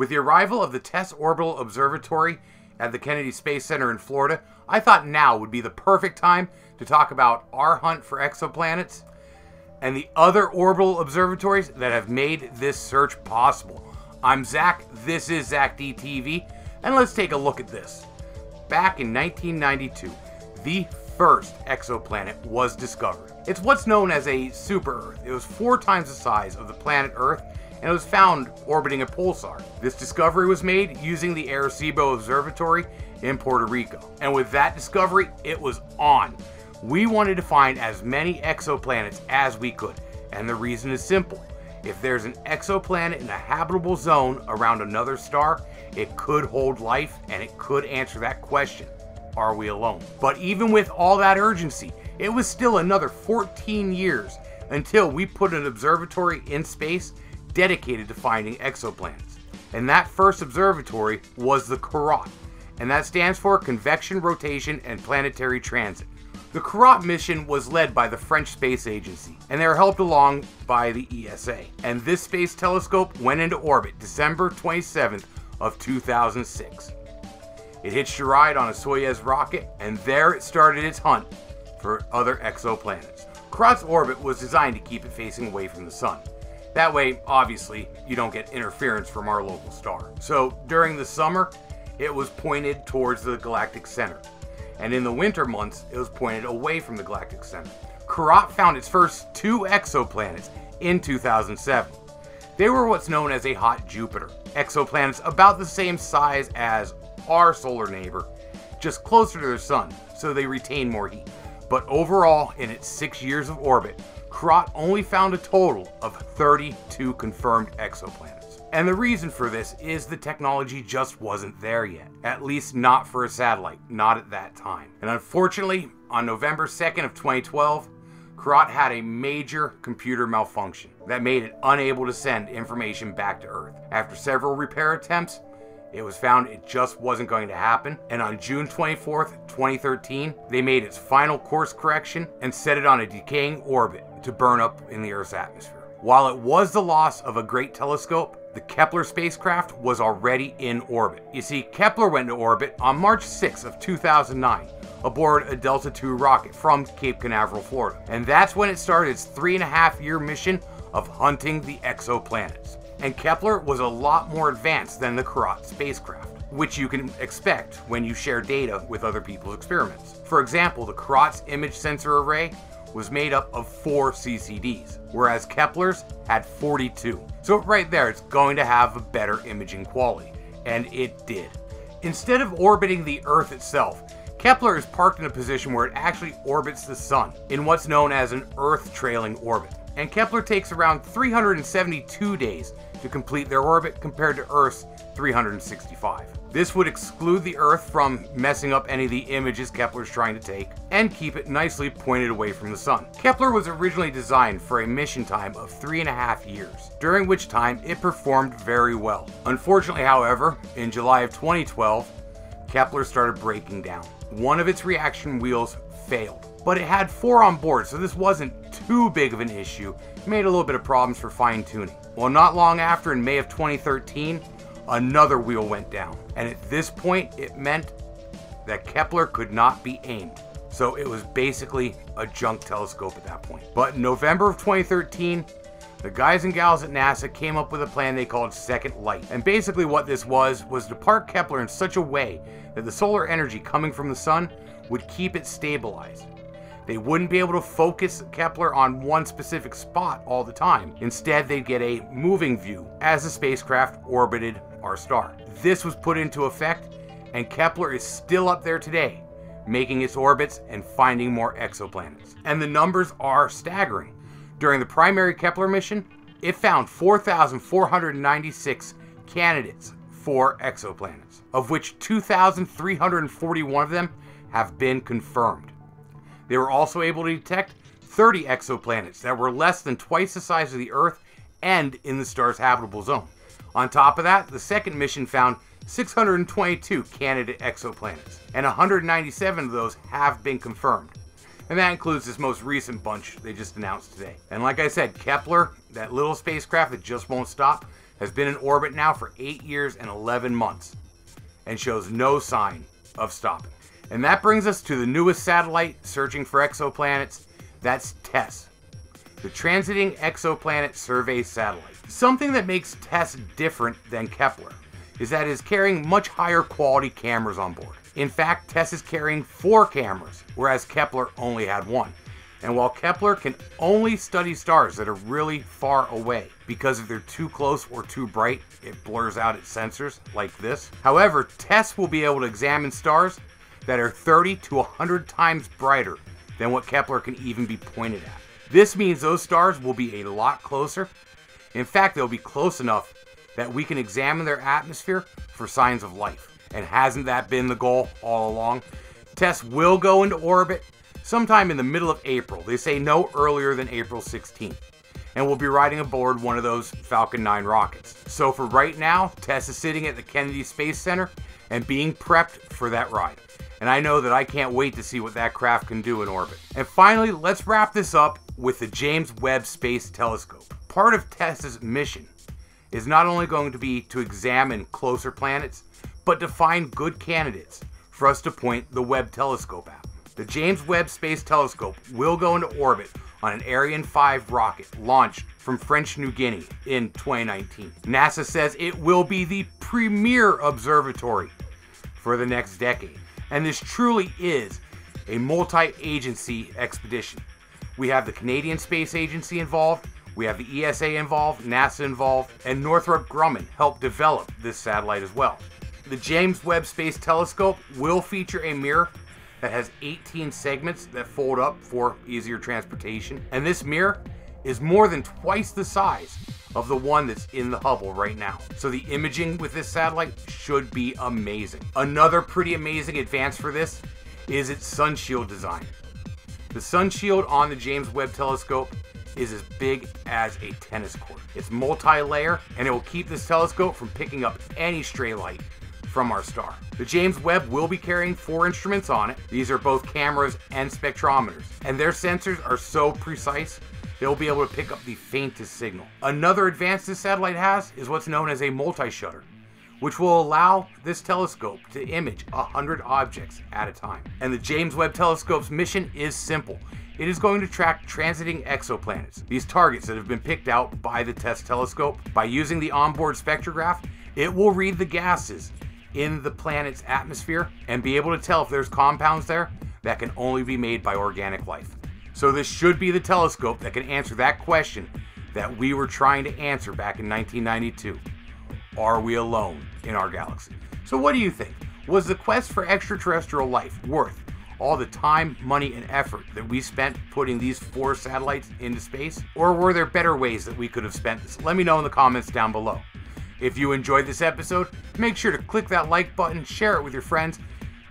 With the arrival of the TESS Orbital Observatory at the Kennedy Space Center in Florida, I thought now would be the perfect time to talk about our hunt for exoplanets and the other orbital observatories that have made this search possible. I'm Zak, this is ZakDTV, and let's take a look at this. Back in 1992, the first exoplanet was discovered. It's what's known as a super Earth. It was four times the size of the planet Earth and it was found orbiting a pulsar. This discovery was made using the Arecibo Observatory in Puerto Rico. And with that discovery, it was on. We wanted to find as many exoplanets as we could, and the reason is simple. If there's an exoplanet in a habitable zone around another star, it could hold life and it could answer that question Are we alone? But even with all that urgency, it was still another 14 years until we put an observatory in space dedicated to finding exoplanets. And that first observatory was the COROT, and that stands for Convection, Rotation, and Planetary Transit. The COROT mission was led by the French Space Agency, and they were helped along by the ESA. And this space telescope went into orbit December 27th of 2006. It hitched a ride on a Soyuz rocket, and there it started its hunt for other exoplanets. COROT's orbit was designed to keep it facing away from the sun. That way, obviously, you don't get interference from our local star. So during the summer, it was pointed towards the galactic center. And in the winter months, it was pointed away from the galactic center. COROT found its first two exoplanets in 2007. They were what's known as a hot Jupiter. Exoplanets about the same size as our solar neighbor, just closer to their sun, so they retain more heat. But overall, in its six years of orbit, COROT only found a total of 32 confirmed exoplanets. And the reason for this is the technology just wasn't there yet. At least not for a satellite, not at that time. And unfortunately, on November 2nd of 2012, COROT had a major computer malfunction that made it unable to send information back to Earth. After several repair attempts, it was found it just wasn't going to happen, and on June 24th, 2013, they made its final course correction and set it on a decaying orbit to burn up in the Earth's atmosphere. While it was the loss of a great telescope, the Kepler spacecraft was already in orbit. You see, Kepler went into orbit on March 6 of 2009 aboard a Delta II rocket from Cape Canaveral, Florida. And that's when it started its three and a half year mission of hunting the exoplanets. And Kepler was a lot more advanced than the COROT spacecraft, which you can expect when you share data with other people's experiments. For example, the COROT's image sensor array was made up of four CCDs, whereas Kepler's had 42. So right there, it's going to have a better imaging quality. And it did. Instead of orbiting the Earth itself, Kepler is parked in a position where it actually orbits the Sun, in what's known as an Earth trailing orbit. And Kepler takes around 372 days to complete their orbit compared to Earth's 365. This would exclude the Earth from messing up any of the images Kepler's trying to take, and keep it nicely pointed away from the Sun. Kepler was originally designed for a mission time of three and a half years, during which time it performed very well. Unfortunately, however, in July of 2012, Kepler started breaking down. One of its reaction wheels failed, but it had four on board, so this wasn't too big of an issue. It made a little bit of problems for fine tuning. Well, not long after, in May of 2013, another wheel went down. And at this point, it meant that Kepler could not be aimed. So it was basically a junk telescope at that point. But in November of 2013, the guys and gals at NASA came up with a plan they called Second Light. And basically, what this was was to park Kepler in such a way that the solar energy coming from the sun would keep it stabilized. They wouldn't be able to focus Kepler on one specific spot all the time. Instead, they'd get a moving view as the spacecraft orbited our star. This was put into effect, and Kepler is still up there today, making its orbits and finding more exoplanets. And the numbers are staggering. During the primary Kepler mission, it found 4,496 candidates for exoplanets, of which 2,341 of them have been confirmed. They were also able to detect 30 exoplanets that were less than twice the size of the Earth and in the star's habitable zone. On top of that, the second mission found 622 candidate exoplanets, and 197 of those have been confirmed. And that includes this most recent bunch they just announced today. And like I said, Kepler, that little spacecraft that just won't stop, has been in orbit now for 8 years and 11 months and shows no sign of stopping. And that brings us to the newest satellite searching for exoplanets. That's TESS, the Transiting Exoplanet Survey Satellite. Something that makes TESS different than Kepler is that it is carrying much higher quality cameras on board. In fact, TESS is carrying four cameras, whereas Kepler only had one. And while Kepler can only study stars that are really far away, because if they're too close or too bright, it blurs out its sensors, like this. However, TESS will be able to examine stars that are 30 to 100 times brighter than what Kepler can even be pointed at. This means those stars will be a lot closer. In fact, they'll be close enough that we can examine their atmosphere for signs of life. And hasn't that been the goal all along? TESS will go into orbit sometime in the middle of April. They say no earlier than April 16th. And we'll be riding aboard one of those Falcon 9 rockets. So for right now, TESS is sitting at the Kennedy Space Center and being prepped for that ride. And I know that I can't wait to see what that craft can do in orbit. And finally, let's wrap this up with the James Webb Space Telescope. Part of TESS's mission is not only going to be to examine closer planets, but to find good candidates for us to point the Webb telescope at. The James Webb Space Telescope will go into orbit on an Ariane 5 rocket launched from French New Guinea in 2019. NASA says it will be the premier observatory for the next decade, and this truly is a multi agency expedition. We have the Canadian Space Agency involved, we have the ESA involved, NASA involved, and Northrop Grumman helped develop this satellite as well. The James Webb Space Telescope will feature a mirror that has 18 segments that fold up for easier transportation. And this mirror is more than twice the size of the one that's in the Hubble right now. So the imaging with this satellite should be amazing. Another pretty amazing advance for this is its sunshield design. The sunshield on the James Webb Telescope is as big as a tennis court. It's multi-layer and it will keep this telescope from picking up any stray light from our star. The James Webb will be carrying four instruments on it. These are both cameras and spectrometers, and their sensors are so precise they'll be able to pick up the faintest signal. Another advance this satellite has is what's known as a multi-shutter, which will allow this telescope to image 100 objects at a time. And the James Webb Telescope's mission is simple. It is going to track transiting exoplanets, these targets that have been picked out by the TESS telescope. By using the onboard spectrograph, it will read the gases in the planet's atmosphere and be able to tell if there's compounds there that can only be made by organic life. So this should be the telescope that can answer that question that we were trying to answer back in 1992. Are we alone in our galaxy? So what do you think? Was the quest for extraterrestrial life worth all the time, money, and effort that we spent putting these four satellites into space? Or were there better ways that we could have spent this? Let me know in the comments down below. If you enjoyed this episode, make sure to click that like button, share it with your friends,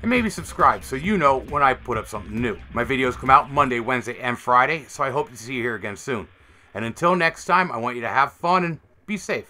and maybe subscribe so you know when I put up something new. My videos come out Monday, Wednesday, and Friday, so I hope to see you here again soon. And until next time, I want you to have fun and be safe.